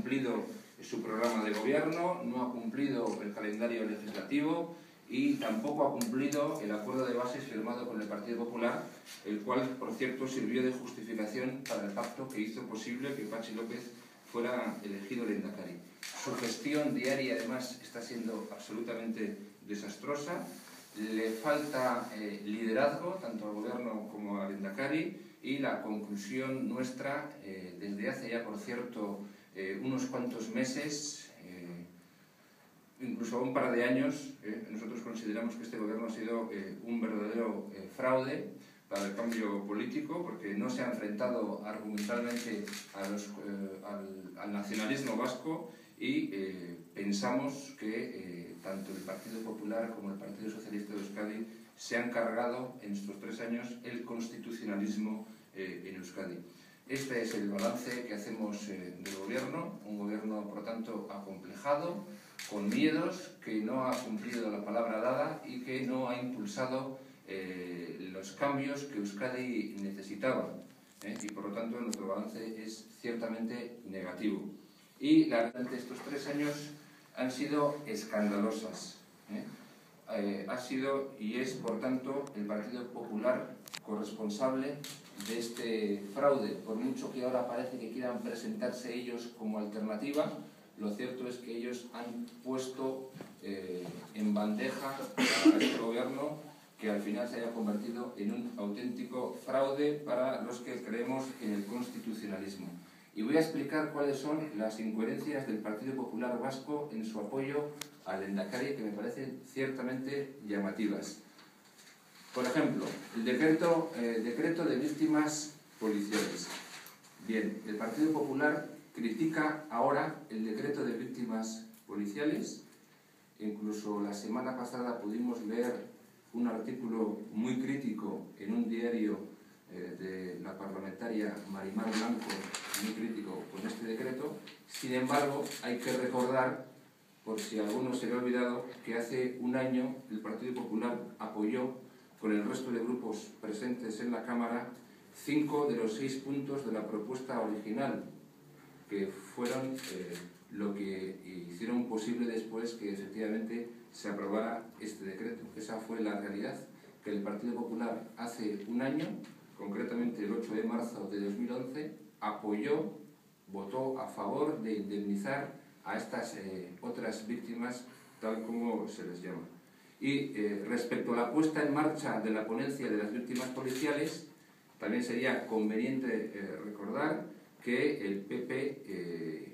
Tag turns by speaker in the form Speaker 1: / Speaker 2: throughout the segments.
Speaker 1: cumplido su programa de gobierno, no ha cumplido el calendario legislativo y tampoco ha cumplido el acuerdo de bases firmado con el Partido Popular, el cual, por cierto, sirvió de justificación para el pacto que hizo posible que Pachi López fuera elegido el Endacari. Su gestión diaria, además, está siendo absolutamente desastrosa. Le falta eh, liderazgo, tanto al Gobierno como al Endacari, y la conclusión nuestra, eh, desde hace ya, por cierto, eh, unos cuantos meses, incluso un par de años, nosotros consideramos que este Gobierno ha sido un verdadero fraude, para el cambio político, porque no se ha enfrentado argumentalmente al, nacionalismo vasco y eh, pensamos que eh, tanto el Partido Popular como el Partido Socialista de Euskadi se han cargado en estos tres años el constitucionalismo eh, en Euskadi. Este es el balance que hacemos del gobierno, un gobierno por tanto acomplejado, con miedos, que no ha cumplido la palabra dada y que no ha impulsado los cambios que Euskadi necesitaba. Y por lo tanto nuestro balance es ciertamente negativo y la realidad de estos tres años han sido escandalosas. ¿eh? Eh, ha sido y es, por tanto, el Partido Popular corresponsable de este fraude. Por mucho que ahora parece que quieran presentarse ellos como alternativa, lo cierto es que ellos han puesto eh, en bandeja a este gobierno que al final se haya convertido en un auténtico fraude para los que creemos en el constitucionalismo. Y voy a explicar cuáles son las incoherencias del Partido Popular Vasco en su apoyo al Endacari, que me parecen ciertamente llamativas. Por ejemplo, el decreto, eh, decreto de víctimas policiales. Bien, el Partido Popular critica ahora el decreto de víctimas policiales. Incluso la semana pasada pudimos leer un artículo muy crítico en un diario eh, de la parlamentaria Marimar Blanco, muy crítico con este decreto. Sin embargo, hay que recordar, por si alguno se le ha olvidado, que hace un año el Partido Popular apoyó, con el resto de grupos presentes en la Cámara, cinco de los seis puntos de la propuesta original, que fueron eh, lo que hicieron posible después que efectivamente se aprobara este decreto. Esa fue la realidad, que el Partido Popular hace un año concretamente el 8 de marzo de 2011, apoyó, votó a favor de indemnizar a estas eh, otras víctimas, tal como se les llama. Y eh, respecto a la puesta en marcha de la ponencia de las víctimas policiales, también sería conveniente eh, recordar que el PP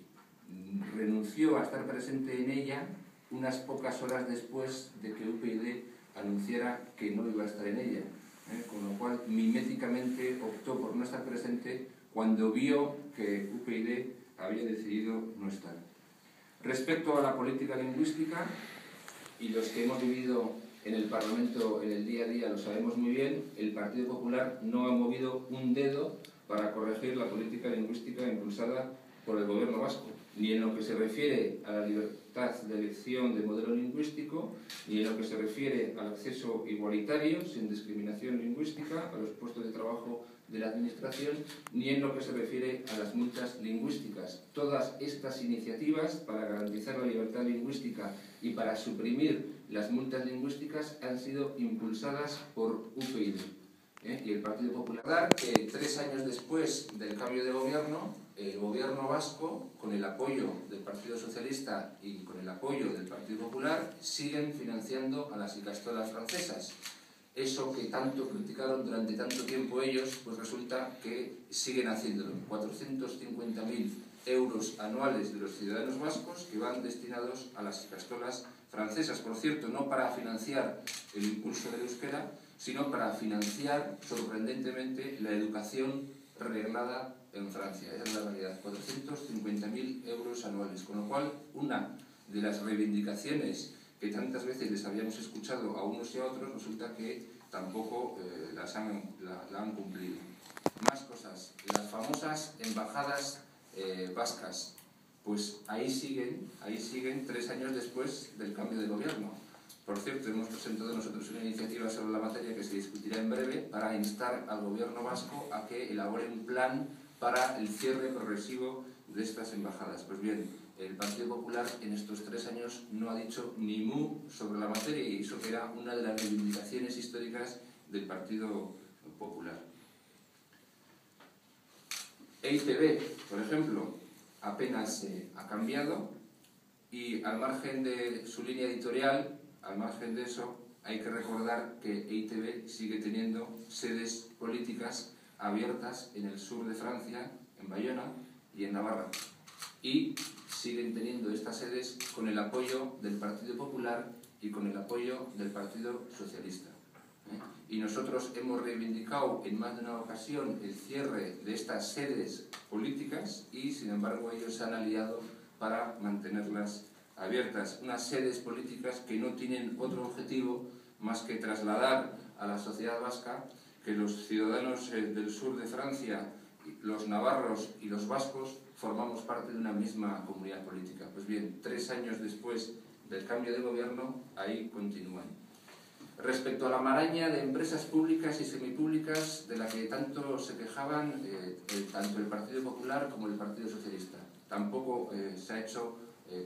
Speaker 1: renunció a estar presente en ella unas pocas horas después de que UPyD anunciara que no iba a estar en ella. ¿eh? con lo cual miméticamente optó por no estar presente cuando vio que UPyD había decidido no estar. Respecto a la política lingüística, y los que hemos vivido en el Parlamento en el día a día lo sabemos muy bien, el Partido Popular no ha movido un dedo para corregir la política lingüística impulsada por el gobierno vasco, ni en lo que se refiere a la libertad de elección de modelo lingüístico, ni en lo que se refiere al acceso igualitario, sin discriminación lingüística, a los puestos de trabajo de la Administración, ni en lo que se refiere a las multas lingüísticas. Todas estas iniciativas para garantizar la libertad lingüística y para suprimir las multas lingüísticas han sido impulsadas por UPyD. ¿eh? Y el Partido Popular, que tres años después del cambio de gobierno, el gobierno vasco, con el apoyo del Partido Socialista y con el apoyo del Partido Popular, siguen financiando a las icastolas francesas. Eso que tanto criticaron durante tanto tiempo ellos, pues resulta que siguen haciéndolo. 450.000 euros anuales de los ciudadanos vascos que van destinados a las icastolas francesas. Por cierto, no para financiar el impulso del euskera, sino para financiar, sorprendentemente, la educación reglada en Francia. Esa es la realidad. 450.000 euros anuales. Con lo cual, una de las reivindicaciones que tantas veces les habíamos escuchado a unos y a otros, resulta que tampoco eh, las han, la, han cumplido. Más cosas. Las famosas embajadas eh, vascas. Pues ahí siguen, ahí siguen tres años después del cambio de gobierno. Por cierto, hemos presentado nosotros una iniciativa sobre la materia que se discutirá en breve para instar al gobierno vasco a que elabore un plan para el cierre progresivo de estas embajadas. Pues bien, el Partido Popular en estos tres años no ha dicho ni mu sobre la materia y eso que era una de las reivindicaciones históricas del Partido Popular. EITB, por ejemplo, apenas eh, ha cambiado y al margen de su línea editorial, al margen de eso, hay que recordar que EITB sigue teniendo sedes políticas abiertas en el sur de Francia, en Bayona y en Navarra. Y siguen teniendo estas sedes con el apoyo del Partido Popular y con el apoyo del Partido Socialista. ¿eh? Y nosotros hemos reivindicado en más de una ocasión el cierre de estas sedes políticas y, sin embargo, ellos se han aliado para mantenerlas abiertas. Unas sedes políticas que no tienen otro objetivo más que trasladar a la sociedad vasca que los ciudadanos eh, del sur de Francia, los navarros y los vascos formamos parte de una misma comunidad política. Pues bien, tres años después del cambio de gobierno, ahí continúan. Respecto a la maraña de empresas públicas y semipúblicas de la que tanto se quejaban eh, tanto el Partido Popular como el Partido Socialista, tampoco eh, se ha hecho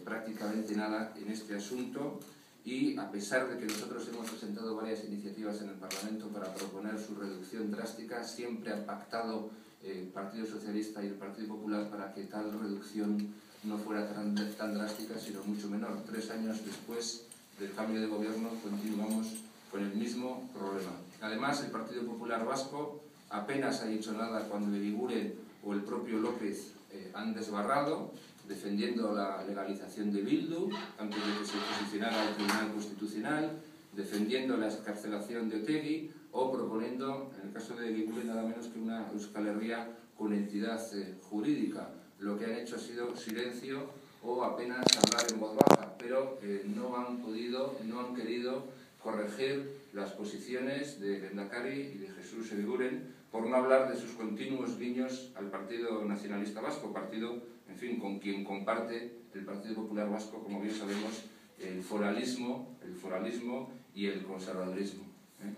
Speaker 1: prácticamente nada en este asunto y a pesar de que nosotros hemos presentado varias iniciativas en el Parlamento para proponer su reducción drástica, siempre ha pactado el Partido Socialista y el Partido Popular para que tal reducción no fuera tan, tan drástica, sino mucho menor. Tres años después del cambio de gobierno continuamos con el mismo problema. Además, el Partido Popular Vasco apenas ha dicho nada cuando Eguiguren o el propio López eh, han desbarrado defendiendo la legalización de Bildu antes de que se posicionara el Tribunal Constitucional, defendiendo la escarcelación de Otegui o proponiendo, en el caso de Eguiguren, nada menos que una Euskal Herria con entidad eh, jurídica. Lo que han hecho ha sido silencio o apenas hablar en voz baja, pero eh, no han podido, no han querido corregir las posiciones de Lendakari y de Jesús Eguiguren por no hablar de sus continuos guiños al Partido Nacionalista Vasco, partido en fin, con quien comparte el Partido Popular Vasco, como bien sabemos, el foralismo, el foralismo y el conservadurismo. ¿eh?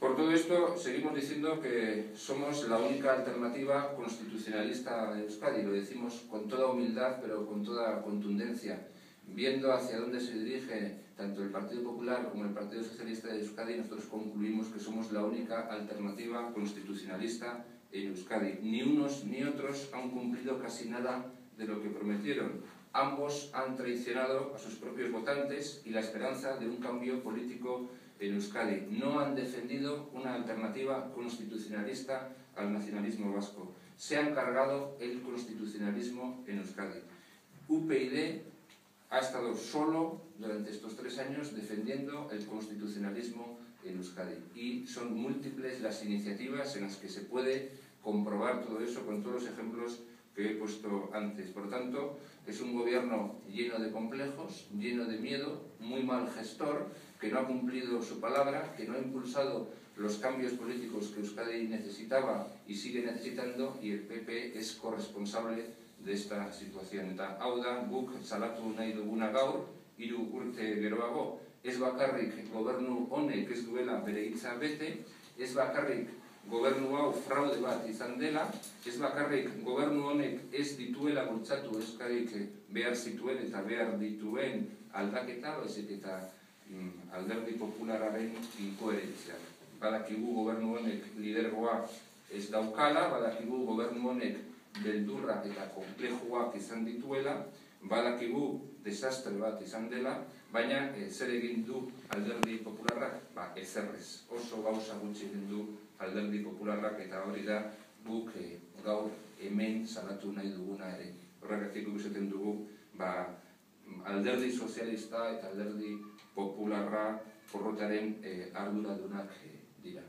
Speaker 1: Por todo esto, seguimos diciendo que somos la única alternativa constitucionalista de Euskadi. Lo decimos con toda humildad, pero con toda contundencia. Viendo hacia dónde se dirige tanto el Partido Popular como el Partido Socialista de Euskadi, nosotros concluimos que somos la única alternativa constitucionalista en Euskadi. Ni unos ni otros han cumplido casi nada de lo que prometieron. Ambos han traicionado a sus propios votantes y la esperanza de un cambio político en Euskadi. No han defendido una alternativa constitucionalista al nacionalismo vasco. Se han cargado el constitucionalismo en Euskadi. UPyD ha estado solo durante estos tres años defendiendo el constitucionalismo en Euskadi. Y son múltiples las iniciativas en las que se puede comprobar todo eso con todos los ejemplos que he puesto antes. Por tanto, es un gobierno lleno de complejos, lleno de miedo, muy mal gestor, que no ha cumplido su palabra, que no ha impulsado los cambios políticos que Euskadi necesitaba y sigue necesitando, y el PP es corresponsable de esta situación. Eta hau da, guk salatu nahi duguna gaur, hiru urte geroago, ez bakarrik gobernu honek ez duela bere hitza bete, ez bakarrik gobernu hau fraude bat izan dela, ez bakarrik gobernu honek ez dituela bultzatu eskarik behar zituen eta behar dituen aldaketa, baizik eta mm, alderdi populararen inkoherentzia. Badakigu gobernu honek lidergoa ez daukala, badakigu gobernu honek beldurrak eta komplejoak izan dituela, badakigu desastre bat izan dela, baina e, zer egin du alderdi popularrak? Ezerrez. Oso gauza gutxi egin du alderdi popularrak eta hori da guk e, gaur hemen salatu nahi duguna ere. Horregatik guk dugu, ba, alderdi sozialista eta alderdi popularra porrotaren e, arduradunak e, dira.